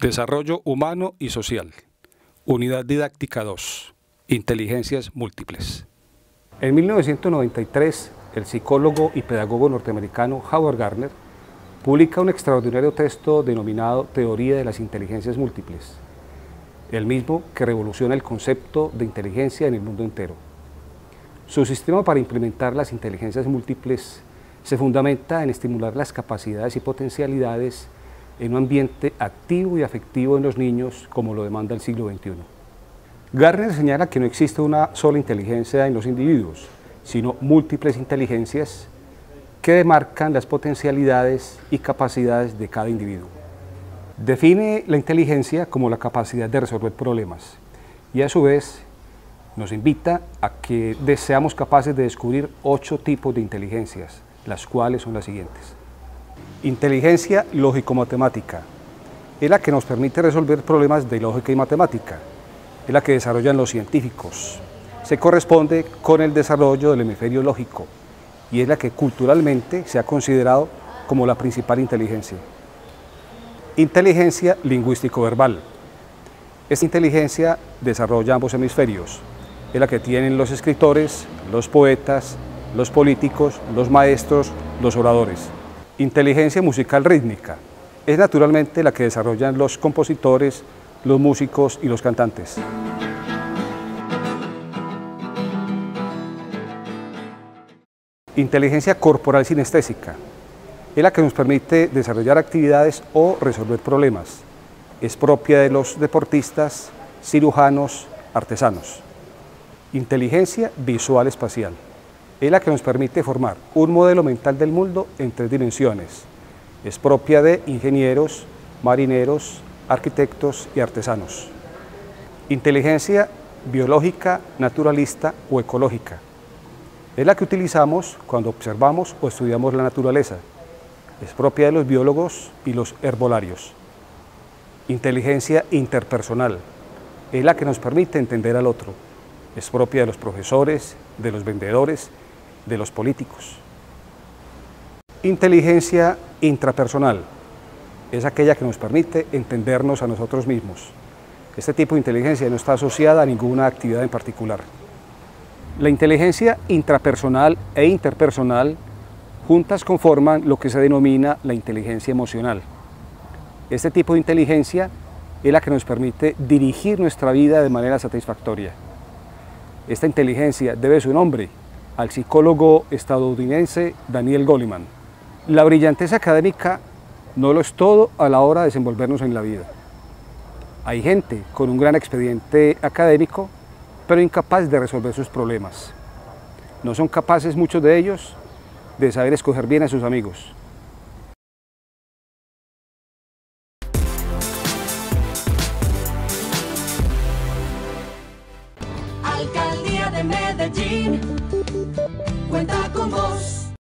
Desarrollo humano y social. Unidad didáctica 2. Inteligencias múltiples. En 1993, el psicólogo y pedagogo norteamericano Howard Gardner publica un extraordinario texto denominado Teoría de las Inteligencias Múltiples, el mismo que revoluciona el concepto de inteligencia en el mundo entero. Su sistema para implementar las inteligencias múltiples se fundamenta en estimular las capacidades y potencialidades en un ambiente activo y afectivo en los niños como lo demanda el siglo XXI. Garner señala que no existe una sola inteligencia en los individuos, sino múltiples inteligencias que demarcan las potencialidades y capacidades de cada individuo. Define la inteligencia como la capacidad de resolver problemas y a su vez nos invita a que seamos capaces de descubrir ocho tipos de inteligencias, las cuales son las siguientes. Inteligencia lógico-matemática. Es la que nos permite resolver problemas de lógica y matemática. Es la que desarrollan los científicos. Se corresponde con el desarrollo del hemisferio lógico y es la que culturalmente se ha considerado como la principal inteligencia. Inteligencia lingüístico-verbal. Esta inteligencia desarrolla ambos hemisferios. Es la que tienen los escritores, los poetas, los políticos, los maestros, los oradores. Inteligencia musical rítmica es naturalmente la que desarrollan los compositores, los músicos y los cantantes. Inteligencia corporal sinestésica es la que nos permite desarrollar actividades o resolver problemas. Es propia de los deportistas, cirujanos, artesanos. Inteligencia visual espacial es la que nos permite formar un modelo mental del mundo en tres dimensiones. Es propia de ingenieros, marineros, arquitectos y artesanos. Inteligencia biológica, naturalista o ecológica. Es la que utilizamos cuando observamos o estudiamos la naturaleza. Es propia de los biólogos y los herbolarios. Inteligencia interpersonal. Es la que nos permite entender al otro. Es propia de los profesores, de los vendedores de los políticos. Inteligencia intrapersonal es aquella que nos permite entendernos a nosotros mismos. Este tipo de inteligencia no está asociada a ninguna actividad en particular. La inteligencia intrapersonal e interpersonal juntas conforman lo que se denomina la inteligencia emocional. Este tipo de inteligencia es la que nos permite dirigir nuestra vida de manera satisfactoria. Esta inteligencia debe su nombre al psicólogo estadounidense Daniel Goleman. La brillantez académica no lo es todo a la hora de desenvolvernos en la vida. Hay gente con un gran expediente académico, pero incapaz de resolver sus problemas. No son capaces muchos de ellos de saber escoger bien a sus amigos. De Medellín cuenta con vos.